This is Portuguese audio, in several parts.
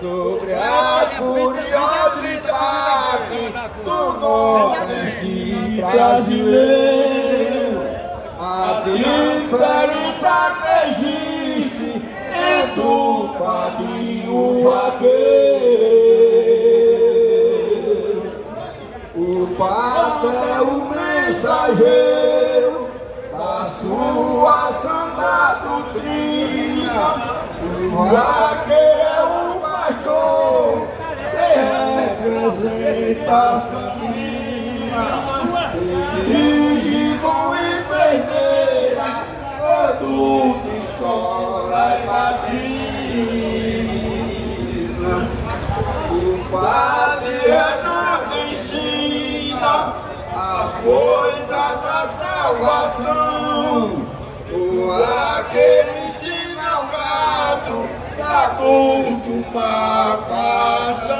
Sobre a curiosidade do Nordeste brasileiro. A diferença que existe entre o padre e o vaqueiro. O padre é o mensageiro da sua santa doutrina. Vaqueiro é o pastor que representa as campinas. Dirige com empreiteira, tudo escola e madrina. O padre rezando ensina as coisas da salvação. Gado, se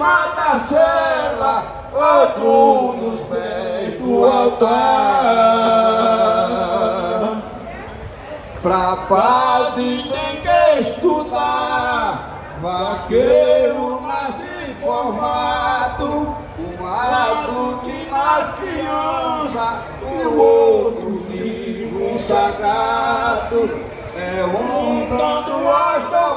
cima da cela, outro nos pés do altar. Pra padre tem que estudar, vaqueiro nasce formado, um lado que nas crianças e o outro livro sagrado. É um dando hosta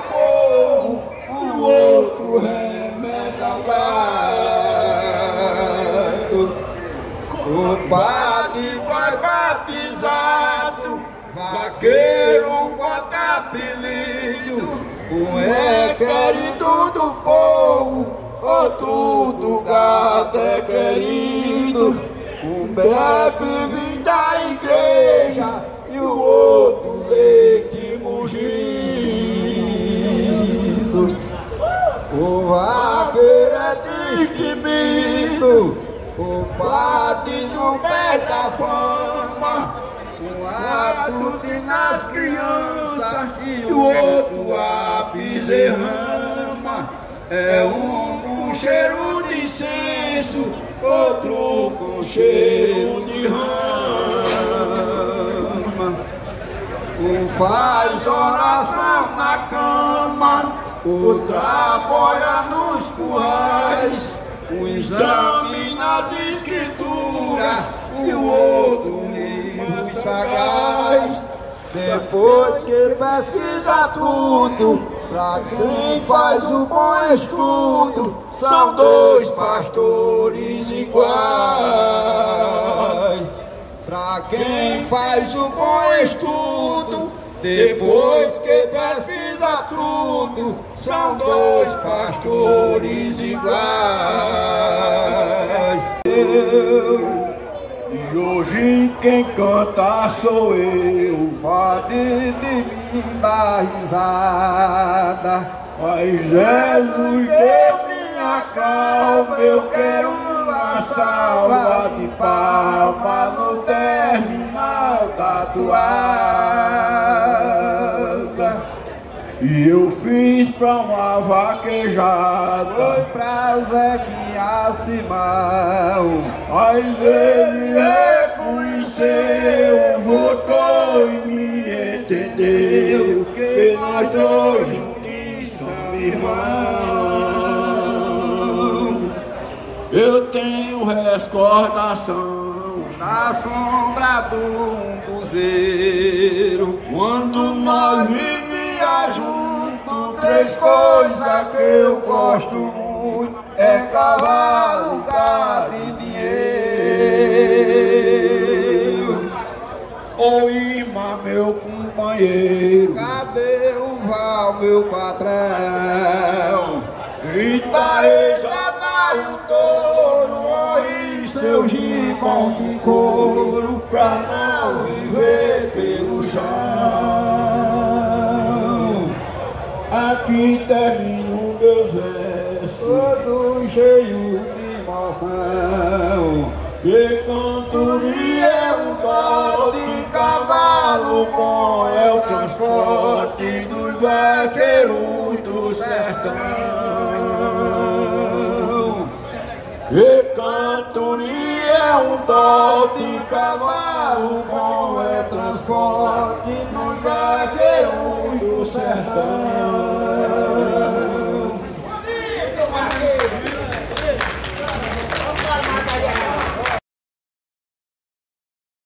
apelido, um é querido do povo, outro do gado é querido. Um bebe vinho da igreja e o outro leite mugido. O vaqueiro é destemido, o padre não perde a fama. Ato que nas crianças e o outro a bezerrama. É um com cheiro de incenso, outro com cheiro de rama. Um faz oração na cama, outro apoia nos currais. Um examina as escrituras e o outro livros Depois que pesquisa tudo, Pra quem faz o bom estudo, são dois pastores iguais. Pra quem faz o bom estudo, depois que pesquisa tudo, são dois pastores iguais. Eu, e hoje quem canta sou eu, pode de mim dar risada. Mas Jesus deu minha calma, eu quero uma salva de palma no terminal da toada. Pra uma vaquejada, foi pra Zequinha Simão. Mas ele reconheceu, votou e me entendeu, que nós dois juntos somos irmãos. Eu tenho recordação na sombra do buzeiro, quando nós junto, três coisas que eu gosto muito, é cavalo, gado e dinheiro. Ô Ima, meu companheiro, cadê o Val, meu patrão? Grita aí, já dá o touro, aí seu gibão de couro, pra não Aqui termino meus versos, todo cheio de emoção. E cantoria é um dó de cavalo bom, é o transporte dos vaqueiros do sertão. E cantoria é um dó de cavalo bom, é transporte dos vaqueiros do sertão.